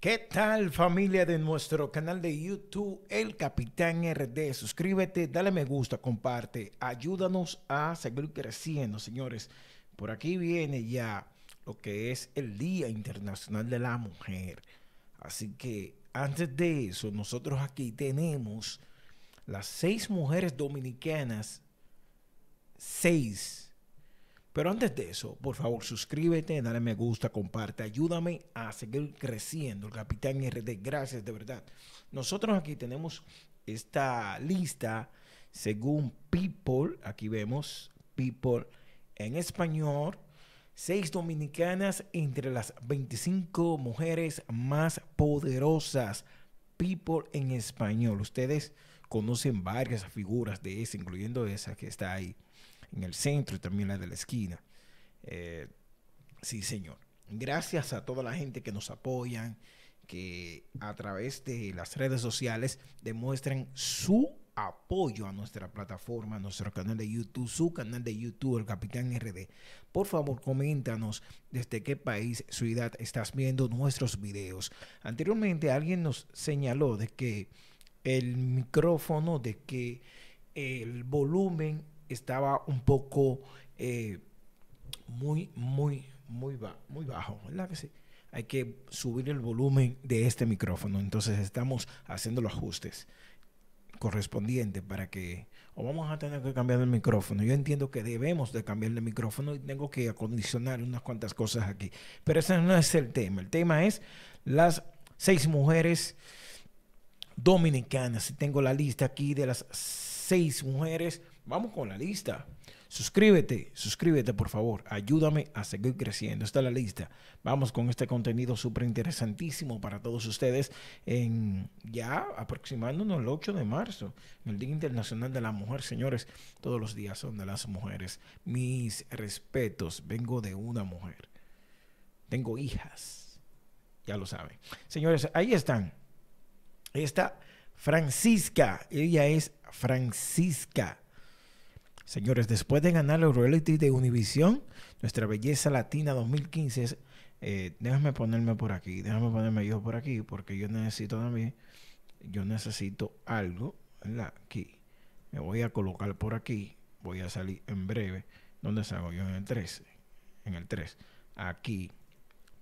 ¿Qué tal familia de nuestro canal de YouTube, El Capitán RD? Suscríbete, dale me gusta, comparte, ayúdanos a seguir creciendo, señores. Por aquí viene ya lo que es el Día Internacional de la Mujer. Así que antes de eso, nosotros aquí tenemos las seis mujeres dominicanas, seis pero antes de eso, por favor, suscríbete, dale me gusta, comparte, ayúdame a seguir creciendo. El Capitán RD, gracias de verdad. Nosotros aquí tenemos esta lista según People, aquí vemos People en español, seis dominicanas entre las 25 mujeres más poderosas. People en español. Ustedes conocen varias figuras de esa, incluyendo esa que está ahí en el centro y también la de la esquina. Eh, sí, señor. Gracias a toda la gente que nos apoyan, que a través de las redes sociales demuestran su apoyo a nuestra plataforma, a nuestro canal de YouTube, su canal de YouTube, el Capitán RD. Por favor, coméntanos desde qué país, ciudad estás viendo nuestros videos. Anteriormente alguien nos señaló de que el micrófono, de que el volumen estaba un poco eh, muy, muy, muy, bajo, ¿verdad que sí? Hay que subir el volumen de este micrófono. Entonces estamos haciendo los ajustes correspondientes para que o vamos a tener que cambiar el micrófono. Yo entiendo que debemos de cambiar el micrófono y tengo que acondicionar unas cuantas cosas aquí. Pero ese no es el tema. El tema es las seis mujeres dominicanas. Tengo la lista aquí de las seis mujeres Vamos con la lista. Suscríbete, suscríbete por favor. Ayúdame a seguir creciendo. Está la lista. Vamos con este contenido súper interesantísimo para todos ustedes ya aproximándonos el 8 de marzo, el Día Internacional de la Mujer. Señores, todos los días son de las mujeres. Mis respetos. Vengo de una mujer. Tengo hijas. Ya lo saben. Señores, ahí están. Esta Francisca. Ella es Francisca Señores, después de ganar el reality de Univision, nuestra belleza latina 2015, eh, déjame ponerme por aquí, déjame ponerme yo por aquí, porque yo necesito también, yo necesito algo, ¿verdad? Aquí. Me voy a colocar por aquí, voy a salir en breve. ¿Dónde salgo yo? En el 13. En el 3. Aquí.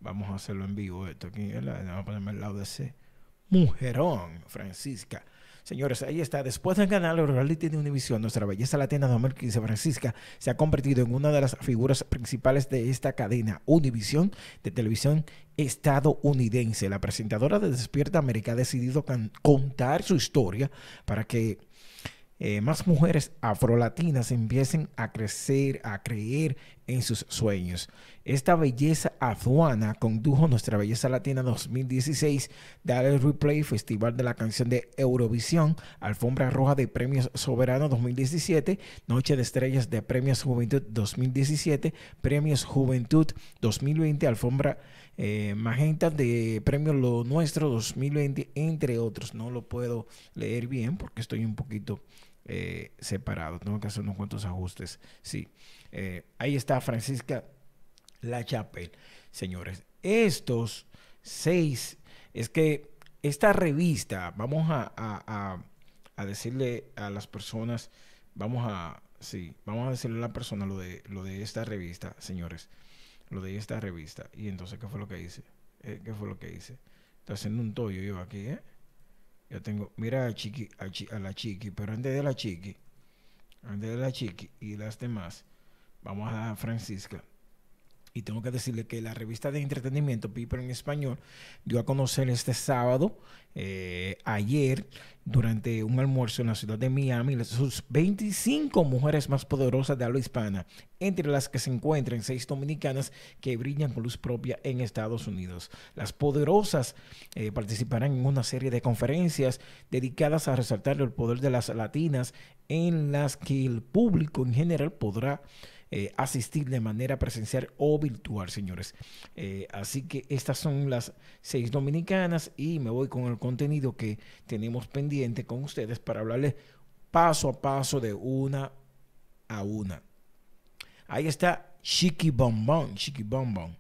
Vamos a hacerlo en vivo esto aquí, ¿verdad? A ponerme al lado de ese mujerón, Francisca. Señores, ahí está. Después de ganar el reality de Univision, nuestra belleza latina 2015, Francisca, se ha convertido en una de las figuras principales de esta cadena Univision de televisión estadounidense. La presentadora de Despierta América ha decidido contar su historia para que eh, más mujeres afrolatinas empiecen a crecer, a creer en sus sueños. Esta belleza aduana condujo Nuestra Belleza Latina 2016, Dale Replay, Festival de la Canción de Eurovisión, Alfombra Roja de Premios Soberano 2017, Noche de Estrellas de Premios Juventud 2017, Premios Juventud 2020, Alfombra eh, Magenta de Premios Lo Nuestro 2020, entre otros. No lo puedo leer bien porque estoy un poquito eh, separado. Tengo que hacer unos cuantos ajustes. Sí. Eh, ahí está Francisca La Chapelle. Señores, estos seis, es que esta revista, vamos a, a, decirle a las personas, vamos a, sí, vamos a decirle a la persona lo de, lo de esta revista, señores, lo de esta revista. Y entonces, ¿qué fue lo que hice? Eh, ¿Qué fue lo que hice? Está haciendo un tollo yo aquí, ¿eh? Yo tengo, mira a, chiqui, a, la chiqui, pero antes de la chiqui, antes de la chiqui y las demás, vamos a Francisca. Y tengo que decirle que la revista de entretenimiento People en Español dio a conocer este sábado, eh, ayer, durante un almuerzo en la ciudad de Miami, sus 25 mujeres más poderosas de habla hispana, entre las que se encuentran seis dominicanas que brillan con luz propia en Estados Unidos. Las poderosas eh, participarán en una serie de conferencias dedicadas a resaltar el poder de las latinas en las que el público en general podrá eh, asistir de manera presencial o virtual, señores. Eh, así que estas son las seis dominicanas y me voy con el contenido que tenemos pendiente con ustedes para hablarles paso a paso de una a una. Ahí está Chiqui Bombón, Chiqui Bombón.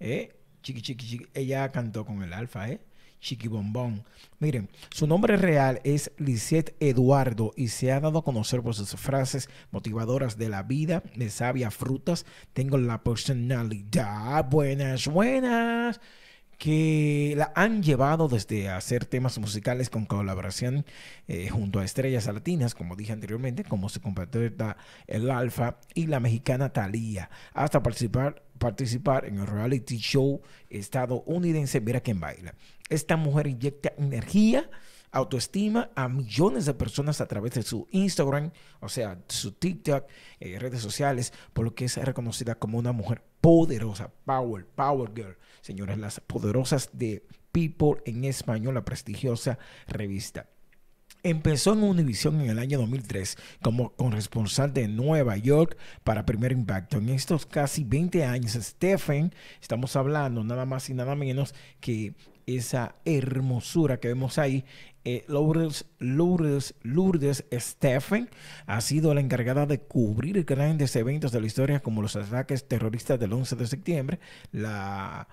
¿eh? Chiqui, chiqui, chiqui. Ella cantó con el alfa, ¿eh? Chiqui Bombón. Miren, su nombre real es Lisette Eduardo y se ha dado a conocer por sus frases motivadoras de la vida, de sabia frutas. Tengo la personalidad. Buenas, buenas que la han llevado desde hacer temas musicales con colaboración eh, junto a estrellas latinas, como dije anteriormente, como su compatriota El Alfa y la mexicana Thalía, hasta participar, participar en el reality show estadounidense Mira quién baila. Esta mujer inyecta energía autoestima a millones de personas a través de su Instagram, o sea, su TikTok, eh, redes sociales, por lo que es reconocida como una mujer poderosa, power, power girl señores, las poderosas de People en español, la prestigiosa revista. Empezó en Univision en el año 2003 como corresponsal de Nueva York para Primer Impacto. En estos casi 20 años, Stephen, estamos hablando nada más y nada menos que esa hermosura que vemos ahí, eh, Lourdes, Lourdes, Lourdes Stephen ha sido la encargada de cubrir grandes eventos de la historia como los ataques terroristas del 11 de septiembre, la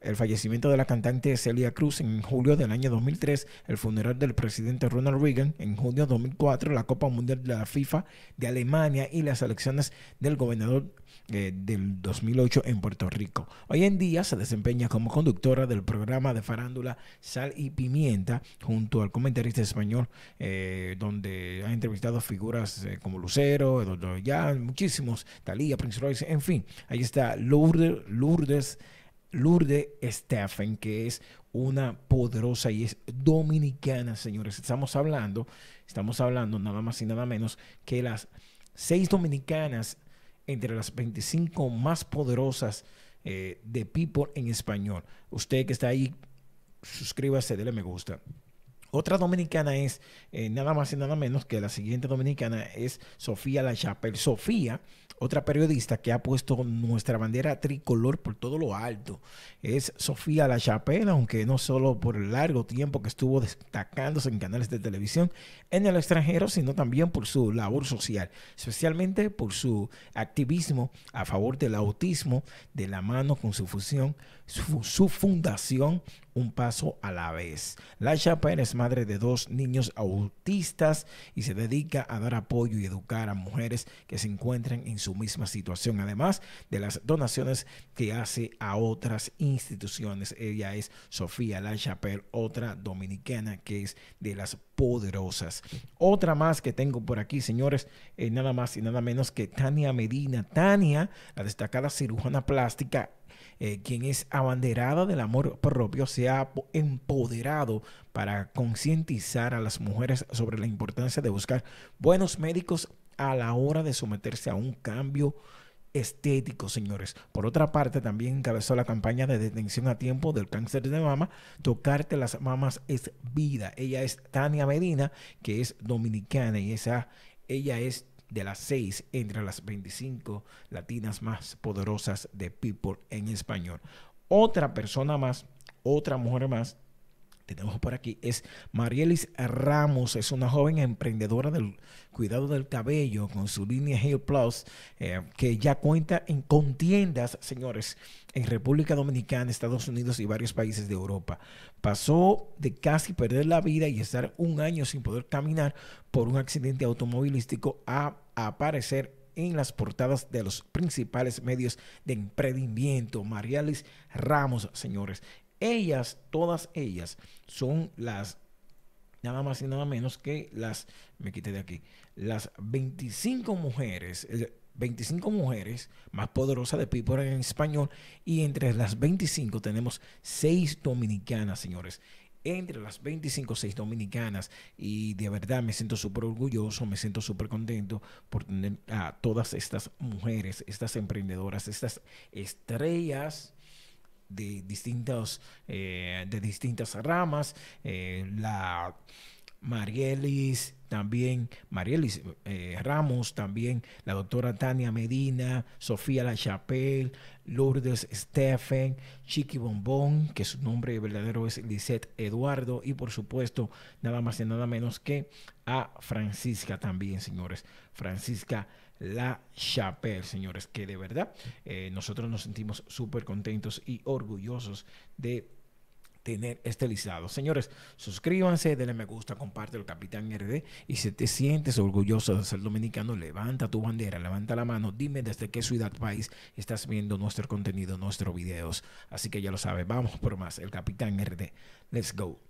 el fallecimiento de la cantante Celia Cruz en julio del año 2003, el funeral del presidente Ronald Reagan en junio de 2004, la Copa Mundial de la FIFA de Alemania y las elecciones del gobernador eh, del 2008 en Puerto Rico. Hoy en día se desempeña como conductora del programa de farándula Sal y Pimienta junto al comentarista español, eh, donde ha entrevistado figuras eh, como Lucero, Eduardo Ya, muchísimos, Talía, Prince Royce, en fin, ahí está Lourdes, Lourdes Lourdes Stephen, que es una poderosa y es dominicana, señores. Estamos hablando, estamos hablando nada más y nada menos que las seis dominicanas entre las 25 más poderosas eh, de People en español. Usted que está ahí, suscríbase, déle me gusta. Otra dominicana es eh, nada más y nada menos que la siguiente dominicana es Sofía La Chapelle. Sofía otra periodista que ha puesto nuestra bandera tricolor por todo lo alto es Sofía La Chapelle, aunque no solo por el largo tiempo que estuvo destacándose en canales de televisión en el extranjero, sino también por su labor social, especialmente por su activismo a favor del autismo, de la mano con su fusión, su, fundación un paso a la vez. La Chapelle es madre de dos niños autistas y se dedica a dar apoyo y educar a mujeres que se encuentran en su misma situación, además de las donaciones que hace a otras instituciones. Ella es Sofía La Chapelle, otra dominicana que es de las poderosas. Otra más que tengo por aquí, señores, eh, nada más y nada menos que Tania Medina. Tania, la destacada cirujana plástica, eh, quien es abanderada del amor propio, se ha empoderado para concientizar a las mujeres sobre la importancia de buscar buenos médicos a la hora de someterse a un cambio estético, señores. Por otra parte, también encabezó la campaña de detención a tiempo del cáncer de mama. Tocarte las mamas es vida. Ella es Tania Medina, que es dominicana y esa, ella es de las seis entre las 25 latinas más poderosas de People en español. Otra persona más, otra mujer más tenemos por aquí es Marielis Ramos, es una joven emprendedora del cuidado del cabello con su línea Hair Plus, eh, que ya cuenta en contiendas, señores, en República Dominicana, Estados Unidos y varios países de Europa. Pasó de casi perder la vida y estar un año sin poder caminar por un accidente automovilístico a aparecer en las portadas de los principales medios de emprendimiento. Marielis Ramos, señores, ellas, todas ellas, son las, nada más y nada menos que las, me quité de aquí, las 25 mujeres, 25 mujeres más poderosas de People en español y entre las 25 tenemos 6 dominicanas, señores. Entre las 25, 6 dominicanas y de verdad me siento súper orgulloso, me siento súper contento por tener a todas estas mujeres, estas emprendedoras, estas estrellas de, distintos, eh, de distintas ramas. Eh, la Marielis, también Marielis eh, Ramos, también la doctora Tania Medina, Sofía La Chapelle, Lourdes Stephen, Chiqui Bombón, que su nombre verdadero es Lisette Eduardo, y por supuesto, nada más y nada menos que a Francisca también, señores. Francisca la Chapelle, señores, que de verdad eh, nosotros nos sentimos súper contentos y orgullosos de tener este listado. Señores, suscríbanse, denle me gusta, comparte el Capitán RD. Y si te sientes orgulloso de ser dominicano, levanta tu bandera, levanta la mano, dime desde qué ciudad, país estás viendo nuestro contenido, nuestros videos. Así que ya lo sabes, vamos por más. El Capitán RD. Let's go.